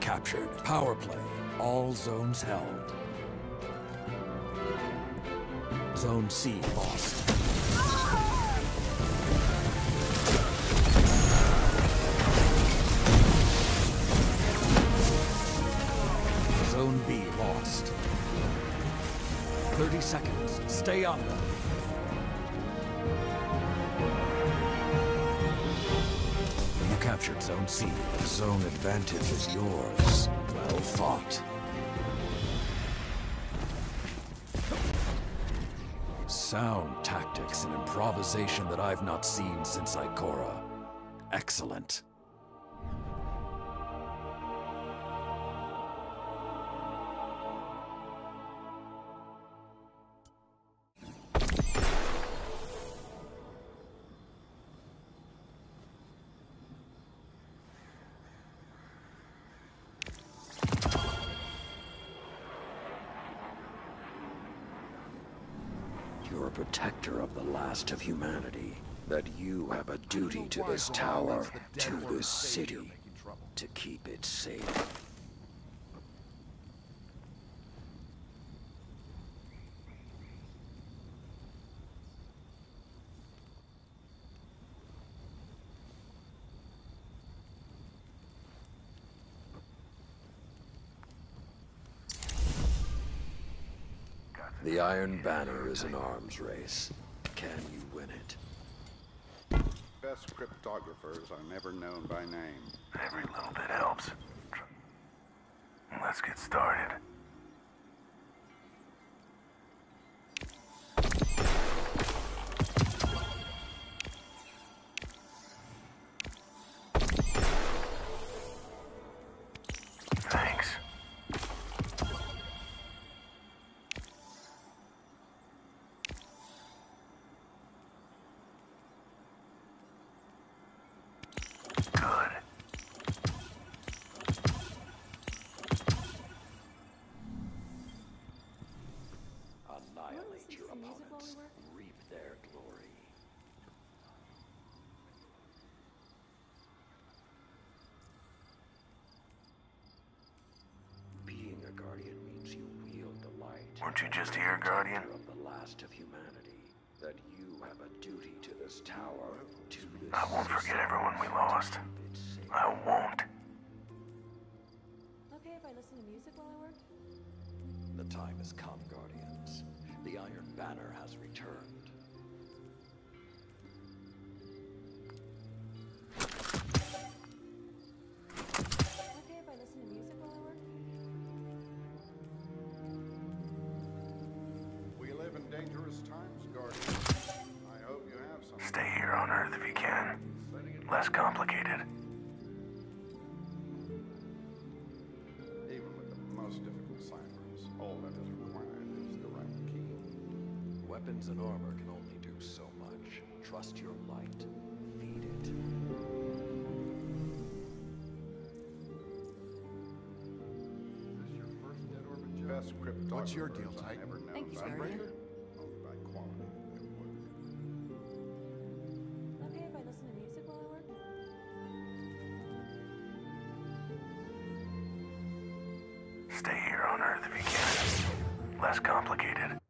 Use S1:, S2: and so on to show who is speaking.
S1: captured. Power play. All zones held. Zone C lost. Zone B lost. 30 seconds. Stay on them. Captured Zone C. Zone advantage is yours. Well fought. Sound tactics and improvisation that I've not seen since Ikora. Excellent. You're a protector of the last of humanity. That you have a duty to this tower, to this city, to keep it safe. The Iron Banner is an arms race. Can you win it?
S2: Best cryptographers are never known by name.
S3: Every little bit helps. Let's get started.
S4: Work?
S1: Reap their glory. Being a guardian means you wield the light.
S3: Weren't you just here, Guardian?
S1: Of the last of humanity. That you have a duty to this tower, to this
S3: I won't forget everyone we lost.
S1: to keep it safe.
S3: I won't.
S4: Okay if I listen to music while I work?
S1: The time has come, Guardians. The Iron Banner has returned.
S4: Okay if I listen to music while I work?
S2: We live in dangerous times, Guardian. I hope you have some.
S3: Stay here on Earth if you can. Less complicated.
S2: Even with the most difficult ciphers, all that is required is the right key.
S1: Weapons and armor can only do so much. Trust your light. Feed it.
S2: Best cryptographers
S5: What's your deal,
S2: are
S5: Titan?
S4: Thank you,
S2: by
S4: Guardian.
S2: Only by quality.
S4: Okay if I listen to music while I work?
S3: Stay here on Earth if you can. Less complicated.